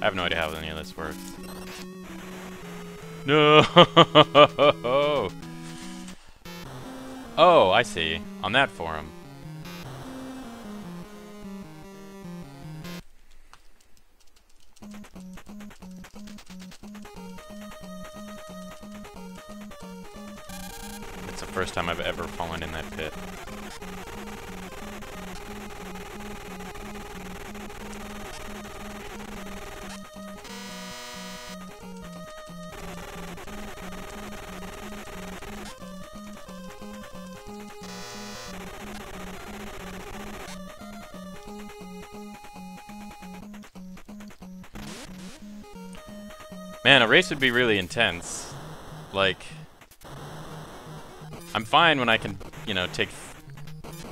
I have no idea how any of this works. No! Oh, I see. On that forum. It's the first time I've ever fallen in that pit. Man, a race would be really intense. Like, I'm fine when I can, you know, take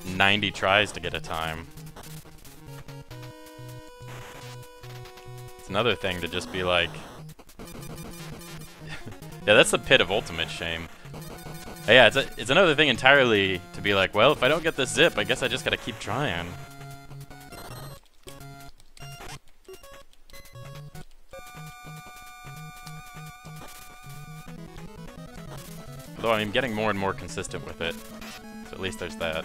90 tries to get a time. It's another thing to just be like... yeah, that's the pit of ultimate shame. yeah, it's, a, it's another thing entirely to be like, well, if I don't get this zip, I guess I just gotta keep trying. Although I'm getting more and more consistent with it. So at least there's that.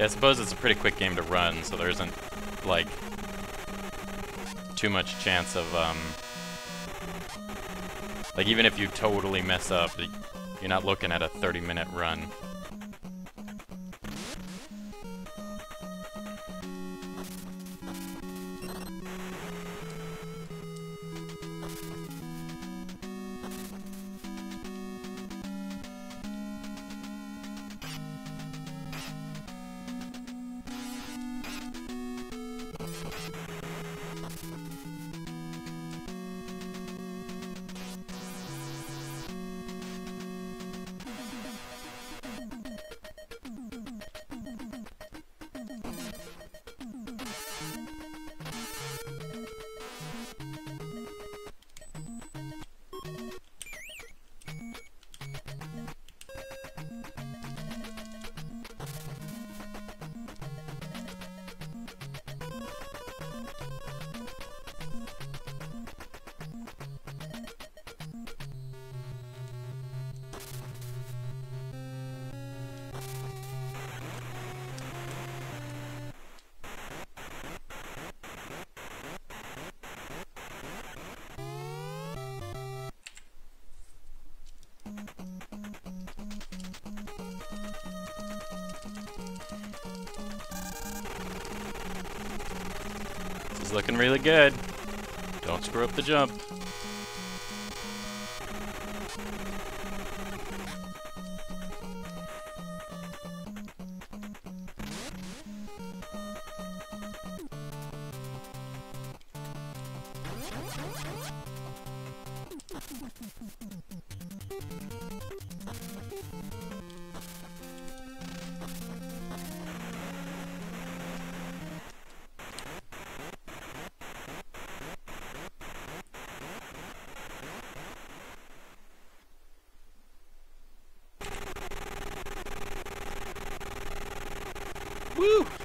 Yeah, I suppose it's a pretty quick game to run, so there isn't, like, too much chance of, um... Like, even if you totally mess up, you're not looking at a 30-minute run. Is looking really good. Don't screw up the jump. Woo!